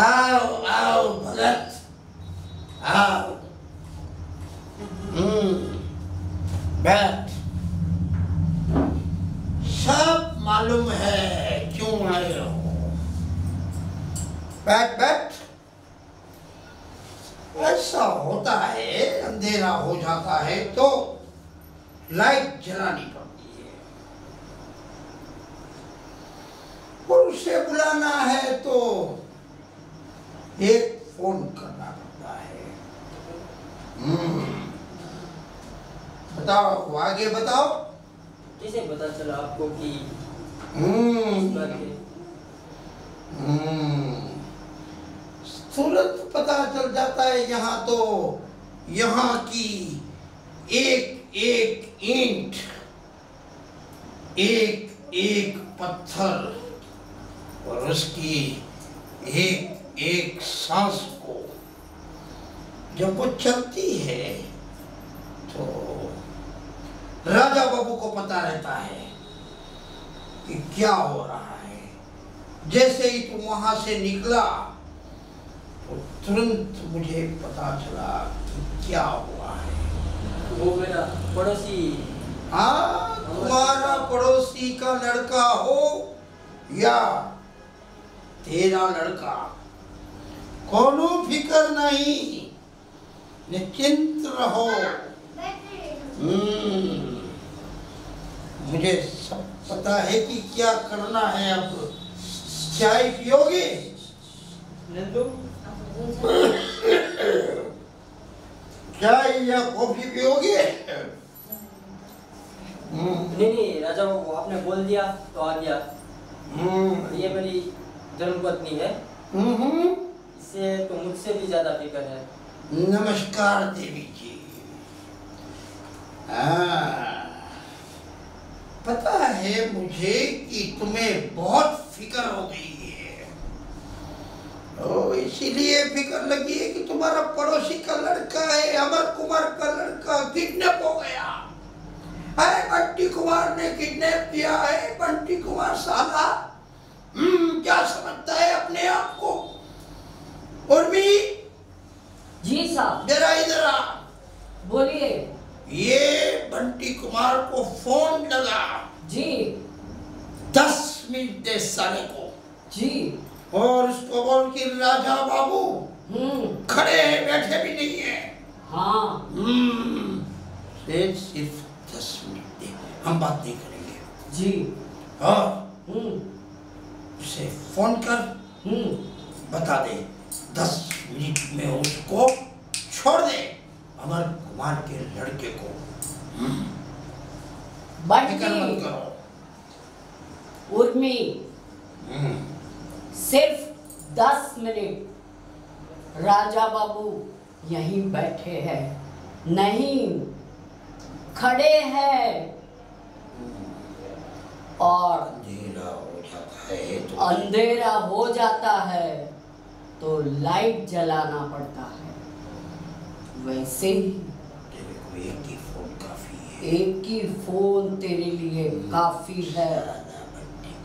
आओ आओ भगत आओ बैठ सब मालूम है क्यों आए हो? बैठ बैठ ऐसा होता है, अंधेरा हो जाता है तो लाइट जलानी पड़ती है और उसे बुलाना है तो एक फ़ोन करना पड़ता है। हम्म। बताओ आगे बताओ। कैसे पता चला आपको कि हम्म। के हम्म, तुरंत पता चल जाता है यहाँ तो यहाँ की एक एक ईंट एक एक पत्थर। और उसकी एक एक सांस को जब वो चलती है तो राजा बाबू को पता रहता है कि क्या हो रहा है। जैसे ही तुम वहाँ से निकला तो तुरंत मुझे पता चला कि क्या हुआ है। वो मेरा पड़ोसी। हाँ तुम्हारा पड़ोसी का लड़का हो या तेरा लड़का कोनो फिकर नहीं निश्चिंत रहो। हम्म, मुझे सब पता है कि क्या करना है अब। चाय पियोगे? नंदू? चाय या कॉफ़ी पियोगे? नहीं नहीं राजा बाबू आपने बोल दिया तो आ गया। हम्म, ये मेरी धर्मपत्नी है। हम्म, इससे तो मुझसे भी ज़्यादा फ़िक्र है। नमस्कार देवी जी। हाँ, पता है मुझे कि तुम्हें बहुत फ़िक्र हो गई है। ओ इसीलिए फ़िक्र लगी है कि तुम्हारा पड़ोसी का लड़का है अमर कुमार का लड़का किडनैप हो गया। अरे बंटी कुमार ने किडनैप किया है बंटी कुमार साला हम्म क्या समझता है अपने आप को उर्मी जी साहब जरा इधर आ। बोलिए। ये बंटी कुमार को फ़ोन लगा। जी। दस मिनट दे साले को। जी। और उसको बोल कि राजा बाबू हम्म। खड़े हैं बैठे भी नहीं है। हाँ। हम्म, सिर्फ़ दस मिनट दे। हम बात नहीं करेंगे। जी। और हम्म। उसे फ़ोन कर। बता दे। दस मिनट में उसको छोड़ दे। अमर कुमार के लड़के को। हम्म, करो। उर्मी हम्म, सिर्फ़ दस मिनट। राजा बाबू यहीं बैठे हैं। नहीं खड़े हैं। और अंधेरा हो जाता है तो अंधेरा हो जाता है तो लाइट जलाना पड़ता है। वैसे ही। तेरे को एक ही फ़ोन काफ़ी है। एक ही फ़ोन तेरे लिए काफ़ी है।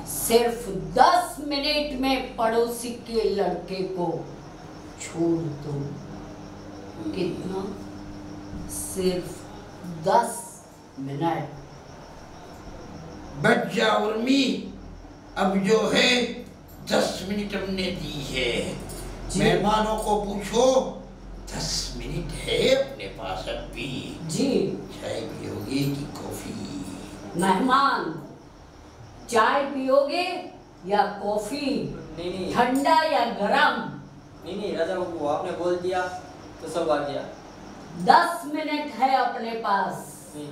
सिर्फ़ दस मिनट में पड़ोसी के लड़के को छोड़ दो। कितना? सिर्फ़ दस मिनट। बच जा उर्मी। अब जो है दस मिनट हमने दी है। मेहमानों को पूछो दस मिनट है अपने पास अब भी जी। चाय पियोगे कि कॉफ़ी? मेहमान चाय पियोगे या कॉफ़ी? नहीं नहीं। ठंडा या गरम? नहीं नहीं राजा बाबू आपने बोल दिया तो सब आ गया दस मिनट है अपने पास। नहीं।